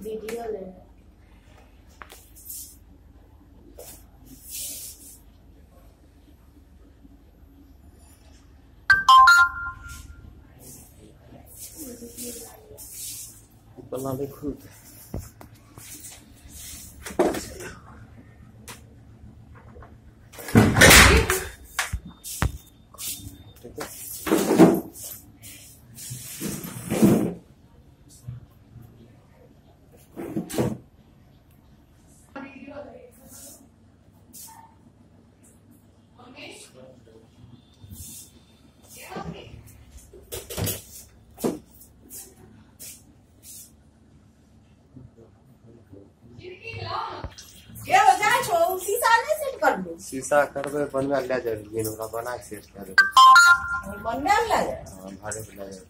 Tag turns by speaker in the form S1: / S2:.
S1: video le
S2: Beloved crew. शीशा कर दे बनवा ले जा दिन ओकरा बना के सेट कर दे
S1: बनवा ले जा
S2: हाँ भाड़े पे ले जा